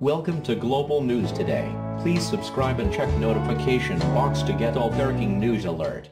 Welcome to Global News Today. Please subscribe and check notification box to get all breaking news alert.